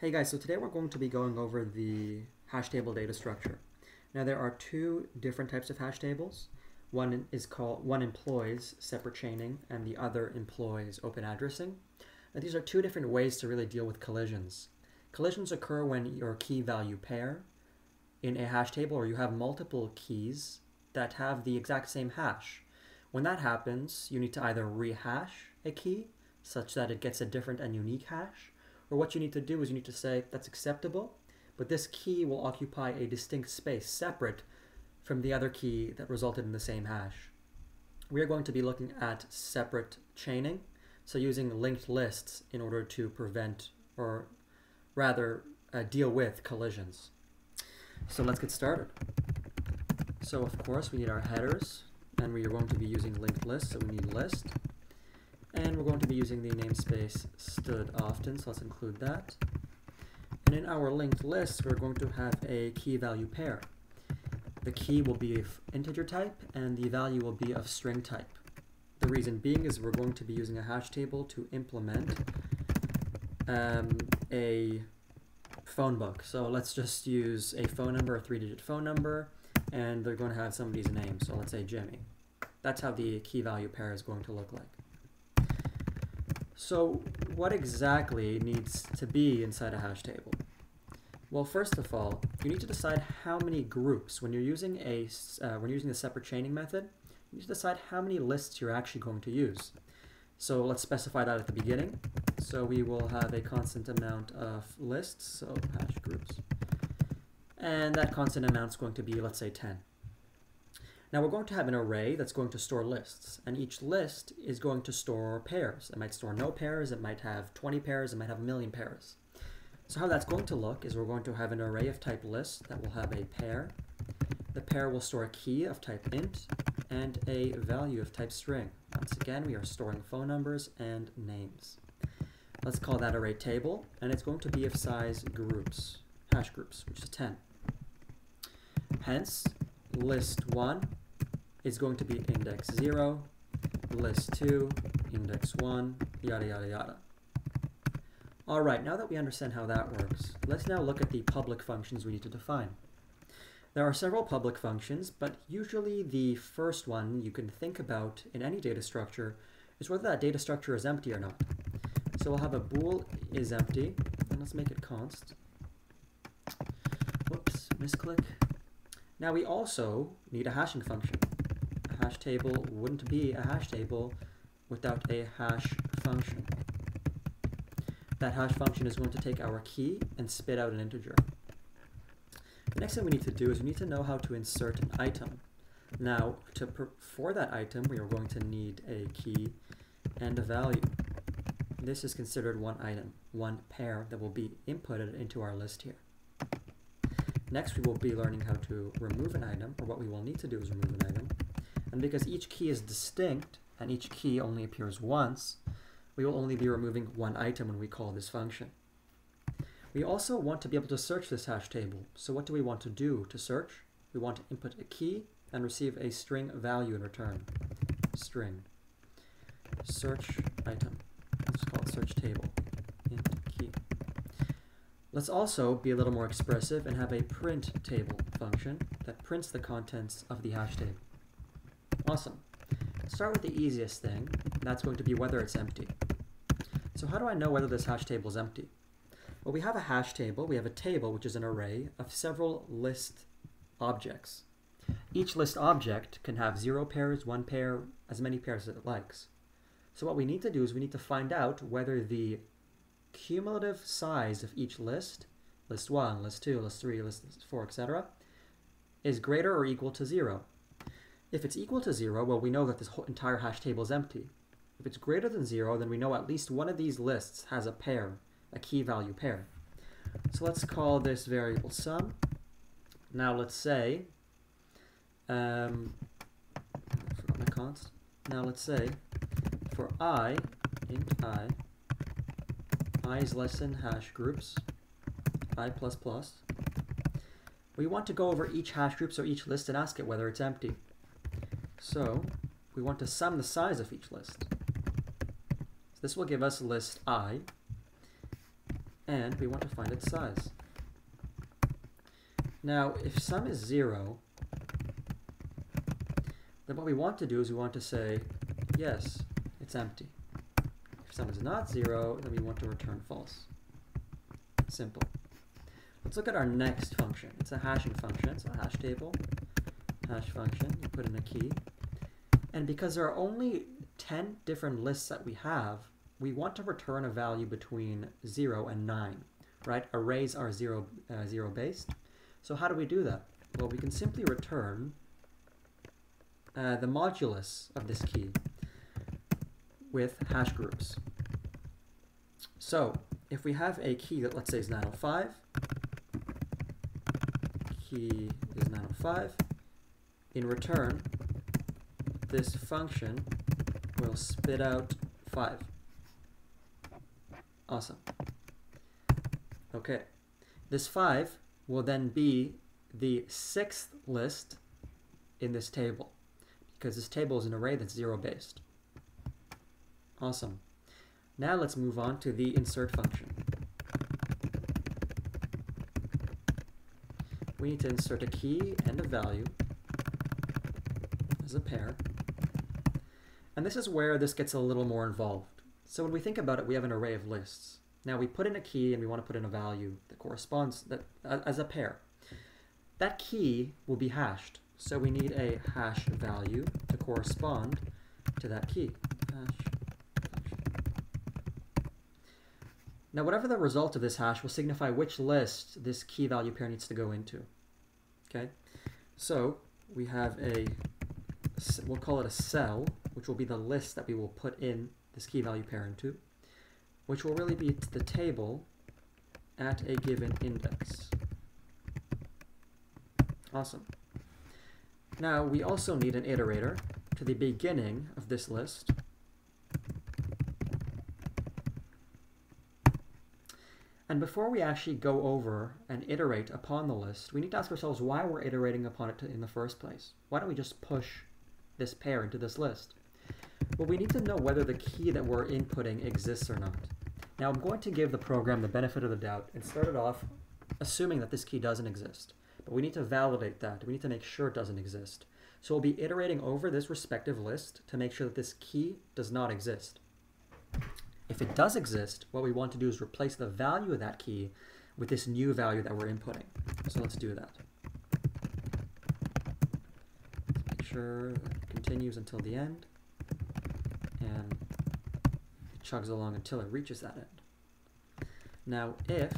Hey guys, so today we're going to be going over the hash table data structure. Now there are two different types of hash tables. One is called one employs separate chaining and the other employs open addressing. And these are two different ways to really deal with collisions. Collisions occur when your key value pair in a hash table or you have multiple keys that have the exact same hash. When that happens, you need to either rehash a key such that it gets a different and unique hash, or what you need to do is you need to say that's acceptable, but this key will occupy a distinct space separate from the other key that resulted in the same hash. We are going to be looking at separate chaining, so using linked lists in order to prevent, or rather uh, deal with collisions. So let's get started. So of course we need our headers, and we are going to be using linked lists, so we need list. And we're going to be using the namespace std often, so let's include that. And in our linked list, we're going to have a key value pair. The key will be of integer type, and the value will be of string type. The reason being is we're going to be using a hash table to implement um, a phone book. So let's just use a phone number, a three-digit phone number, and they're going to have somebody's name. So let's say Jimmy. That's how the key value pair is going to look like. So what exactly needs to be inside a hash table? Well, first of all, you need to decide how many groups, when you're using a uh, when you're using the separate chaining method, you need to decide how many lists you're actually going to use. So let's specify that at the beginning. So we will have a constant amount of lists, so hash groups. And that constant amount is going to be, let's say, 10. Now we're going to have an array that's going to store lists, and each list is going to store pairs. It might store no pairs, it might have 20 pairs, it might have a million pairs. So how that's going to look is we're going to have an array of type list that will have a pair. The pair will store a key of type int and a value of type string. Once again, we are storing phone numbers and names. Let's call that array table, and it's going to be of size groups, hash groups, which is 10. Hence, list 1 is going to be index 0, list 2, index 1, yada yada yada. Alright, now that we understand how that works, let's now look at the public functions we need to define. There are several public functions, but usually the first one you can think about in any data structure is whether that data structure is empty or not. So we'll have a bool is empty, and let's make it const. Whoops, misclick. Now we also need a hashing function. Hash table wouldn't be a hash table without a hash function. That hash function is going to take our key and spit out an integer. The next thing we need to do is we need to know how to insert an item. Now, to for that item, we are going to need a key and a value. This is considered one item, one pair that will be inputted into our list here. Next, we will be learning how to remove an item, or what we will need to do is remove an item. And because each key is distinct, and each key only appears once, we will only be removing one item when we call this function. We also want to be able to search this hash table. So what do we want to do to search? We want to input a key and receive a string value in return. String. Search item. Let's call it search table. Int key. Let's also be a little more expressive and have a print table function that prints the contents of the hash table. Awesome. Start with the easiest thing. That's going to be whether it's empty. So how do I know whether this hash table is empty? Well, we have a hash table. We have a table, which is an array of several list objects. Each list object can have zero pairs, one pair, as many pairs as it likes. So what we need to do is we need to find out whether the cumulative size of each list, list 1, list 2, list 3, list 4, etc., is greater or equal to 0. If it's equal to 0, well, we know that this whole entire hash table is empty. If it's greater than 0, then we know at least one of these lists has a pair, a key value pair. So let's call this variable sum. Now let's say, um, forgot my const. Now let's say for i, int i, i is less than hash groups, i plus plus. We want to go over each hash group, so each list, and ask it whether it's empty. So we want to sum the size of each list. So this will give us list i, and we want to find its size. Now, if sum is 0, then what we want to do is we want to say, yes, it's empty. If sum is not 0, then we want to return false. Simple. Let's look at our next function. It's a hashing function, so a hash table, hash function, you put in a key. And because there are only 10 different lists that we have, we want to return a value between 0 and 9, right? Arrays are 0, uh, zero based. So how do we do that? Well, we can simply return uh, the modulus of this key with hash groups. So if we have a key that let's say is 905, key is 905, in return, this function will spit out 5. Awesome. Okay. This 5 will then be the sixth list in this table because this table is an array that's zero based. Awesome. Now let's move on to the insert function. We need to insert a key and a value as a pair. And this is where this gets a little more involved. So when we think about it, we have an array of lists. Now we put in a key and we want to put in a value that corresponds that uh, as a pair. That key will be hashed. So we need a hash value to correspond to that key. Now whatever the result of this hash will signify which list this key value pair needs to go into. Okay, so we have a, we'll call it a cell, which will be the list that we will put in this key value pair into, which will really be the table at a given index. Awesome. Now we also need an iterator to the beginning of this list. And before we actually go over and iterate upon the list, we need to ask ourselves why we're iterating upon it in the first place. Why don't we just push this pair into this list? Well, we need to know whether the key that we're inputting exists or not. Now I'm going to give the program the benefit of the doubt and start it off assuming that this key doesn't exist. But we need to validate that. We need to make sure it doesn't exist. So we'll be iterating over this respective list to make sure that this key does not exist. If it does exist, what we want to do is replace the value of that key with this new value that we're inputting. So let's do that. Make sure that it continues until the end and it chugs along until it reaches that end. Now if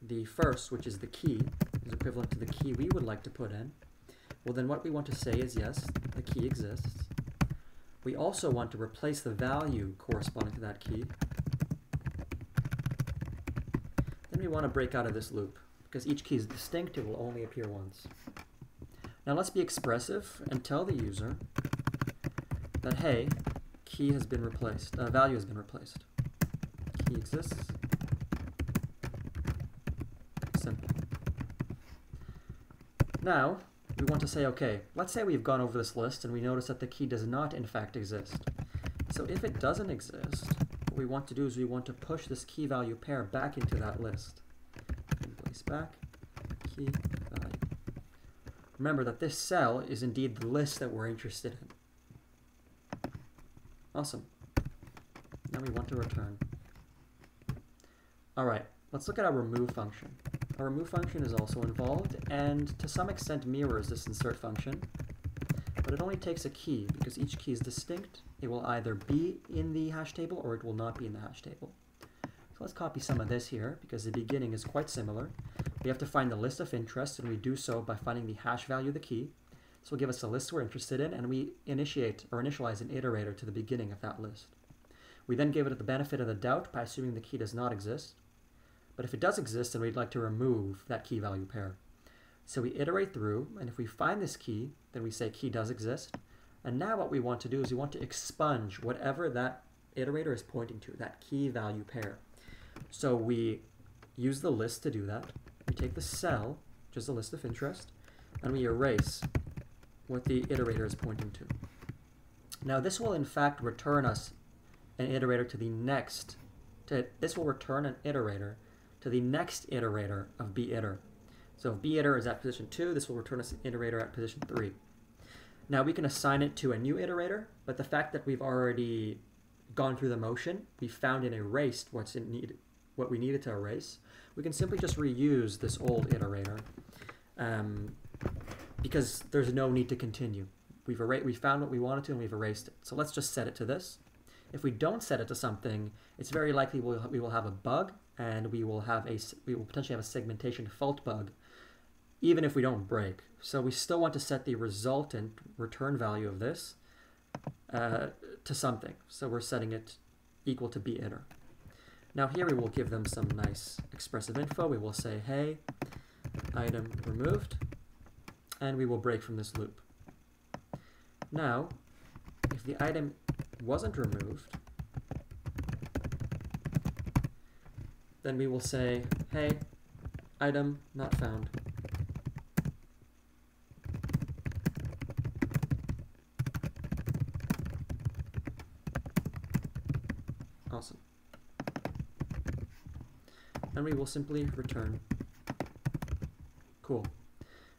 the first, which is the key, is equivalent to the key we would like to put in, well then what we want to say is yes, the key exists. We also want to replace the value corresponding to that key. Then we want to break out of this loop, because each key is distinct, it will only appear once. Now let's be expressive and tell the user that, hey, key has been replaced, uh, value has been replaced. Key exists. Simple. Now, we want to say, okay, let's say we've gone over this list and we notice that the key does not in fact exist. So if it doesn't exist, what we want to do is we want to push this key value pair back into that list. Place back, key. Remember that this cell is indeed the list that we're interested in. Awesome. Now we want to return. All right, let's look at our remove function. Our remove function is also involved and to some extent mirrors this insert function, but it only takes a key because each key is distinct. It will either be in the hash table or it will not be in the hash table. So let's copy some of this here because the beginning is quite similar. We have to find the list of interest and we do so by finding the hash value of the key. This will give us a list we're interested in, and we initiate or initialize an iterator to the beginning of that list. We then give it the benefit of the doubt by assuming the key does not exist. But if it does exist, then we'd like to remove that key value pair. So we iterate through, and if we find this key, then we say key does exist. And now what we want to do is we want to expunge whatever that iterator is pointing to, that key value pair. So we use the list to do that. We take the cell, which is the list of interest, and we erase what the iterator is pointing to. Now this will in fact return us an iterator to the next to, this will return an iterator to the next iterator of biter. So if biter is at position 2, this will return us an iterator at position 3. Now we can assign it to a new iterator, but the fact that we've already gone through the motion, we found and erased what's in need, what we needed to erase, we can simply just reuse this old iterator um, because there's no need to continue. We've we found what we wanted to and we've erased it. So let's just set it to this. If we don't set it to something, it's very likely we'll, we will have a bug and we will have a we will potentially have a segmentation fault bug even if we don't break. So we still want to set the resultant return value of this uh, to something. So we're setting it equal to biter. Now here we will give them some nice expressive info. We will say, hey, item removed, and we will break from this loop. Now, if the item wasn't removed, then we will say, hey, item not found. Awesome. And we will simply return. Cool.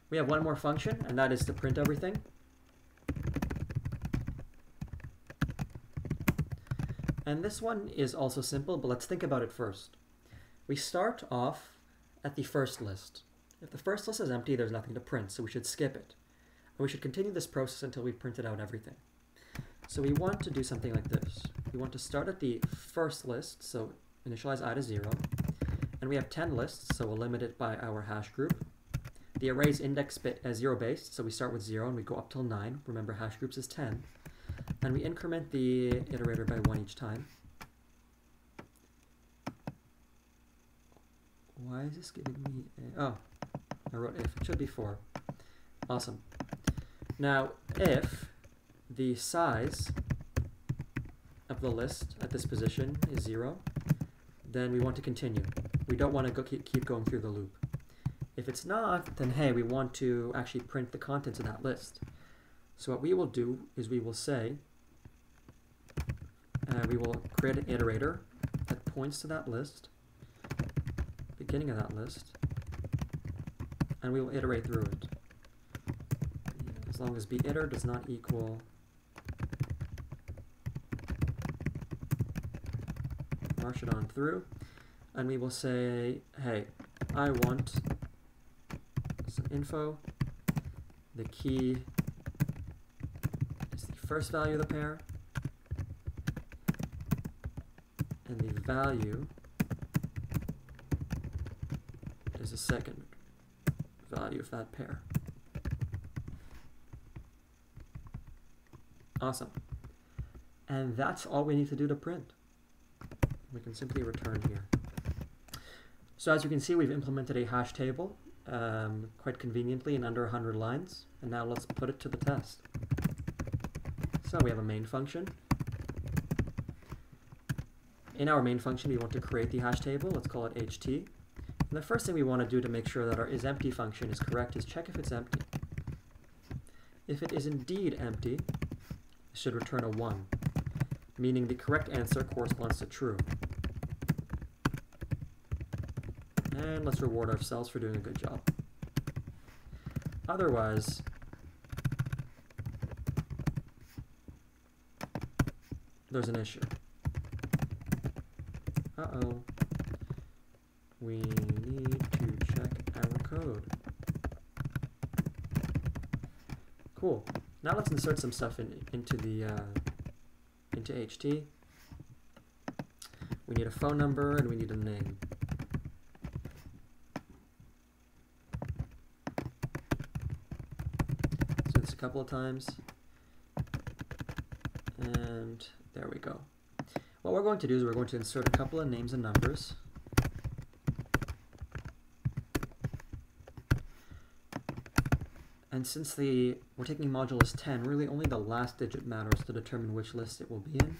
We have one more function, and that is to print everything. And this one is also simple, but let's think about it first. We start off at the first list. If the first list is empty, there's nothing to print, so we should skip it. And we should continue this process until we've printed out everything. So we want to do something like this. We want to start at the first list, so initialize i to 0. And we have 10 lists, so we'll limit it by our hash group. The array's index bit ba 0 based, so we start with 0 and we go up till 9. Remember, hash groups is 10. And we increment the iterator by 1 each time. Why is this giving me a... Oh, I wrote if. It should be for. Awesome. Now, if the size of the list at this position is 0, then we want to continue. We don't want to go keep, keep going through the loop. If it's not, then hey, we want to actually print the contents of that list. So what we will do is we will say, uh, we will create an iterator that points to that list, beginning of that list, and we will iterate through it. As long as biter does not equal march it on through, and we will say, hey, I want some info. The key is the first value of the pair, and the value is the second value of that pair. Awesome. And that's all we need to do to print. We can simply return here. So as you can see, we've implemented a hash table um, quite conveniently in under 100 lines. And now let's put it to the test. So we have a main function. In our main function, we want to create the hash table. Let's call it ht. And the first thing we want to do to make sure that our isEmpty function is correct is check if it's empty. If it is indeed empty, it should return a 1, meaning the correct answer corresponds to true. And let's reward ourselves for doing a good job. Otherwise, there's an issue. Uh-oh. We need to check our code. Cool. Now let's insert some stuff in, into the uh, into HT. We need a phone number and we need a name. This a couple of times. And there we go. What we're going to do is we're going to insert a couple of names and numbers. And since the we're taking modulus 10, really only the last digit matters to determine which list it will be in.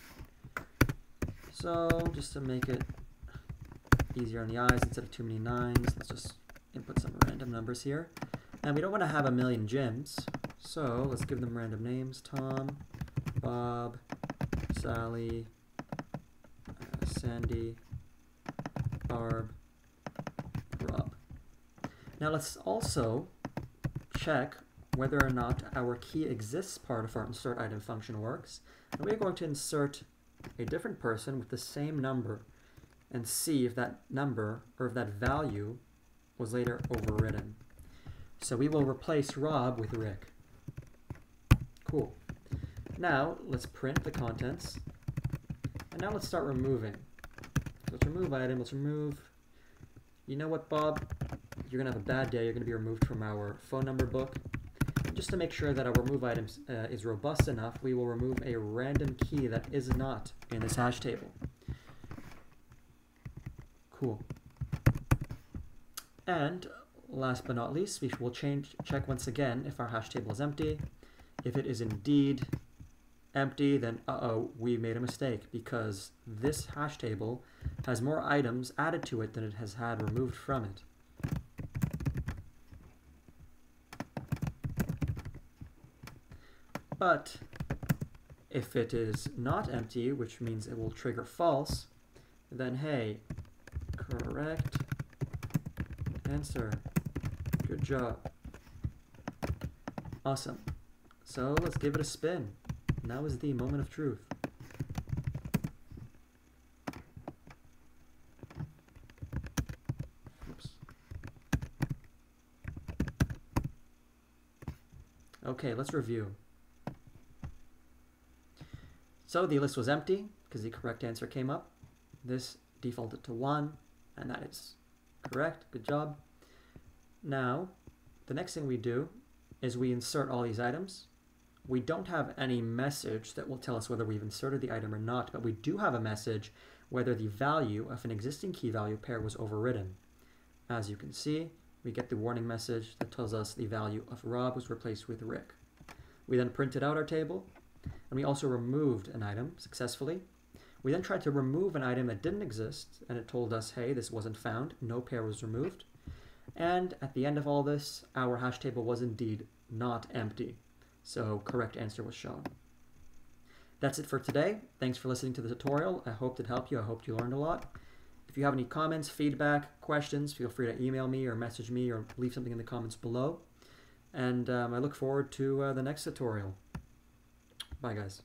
So just to make it easier on the eyes, instead of too many nines, let's just input some random numbers here. And we don't want to have a million Jims, so let's give them random names. Tom, Bob, Sally, uh, Sandy, Barb, Rob. Now let's also check whether or not our key exists part of our insert item function works. And we're going to insert a different person with the same number and see if that number or if that value was later overridden. So we will replace Rob with Rick. Cool. Now let's print the contents. And now let's start removing. Let's remove item, let's remove, you know what Bob, you're gonna have a bad day, you're gonna be removed from our phone number book. And just to make sure that our remove items uh, is robust enough, we will remove a random key that is not in this hash table. Cool. And last but not least, we will change check once again if our hash table is empty. If it is indeed empty, then uh-oh, we made a mistake because this hash table has more items added to it than it has had removed from it. But if it is not empty, which means it will trigger false, then hey, correct answer. Good job. Awesome. So let's give it a spin. Now is the moment of truth. Oops. Okay, let's review. So the list was empty because the correct answer came up. This defaulted to 1, and that is correct. Good job. Now, the next thing we do is we insert all these items. We don't have any message that will tell us whether we've inserted the item or not, but we do have a message whether the value of an existing key value pair was overridden. As you can see, we get the warning message that tells us the value of Rob was replaced with Rick. We then printed out our table, and we also removed an item successfully. We then tried to remove an item that didn't exist, and it told us, hey, this wasn't found, no pair was removed. And at the end of all this, our hash table was indeed not empty. So correct answer was shown. That's it for today. Thanks for listening to the tutorial. I hope it helped you. I hope you learned a lot. If you have any comments, feedback, questions, feel free to email me or message me or leave something in the comments below. And um, I look forward to uh, the next tutorial. Bye, guys.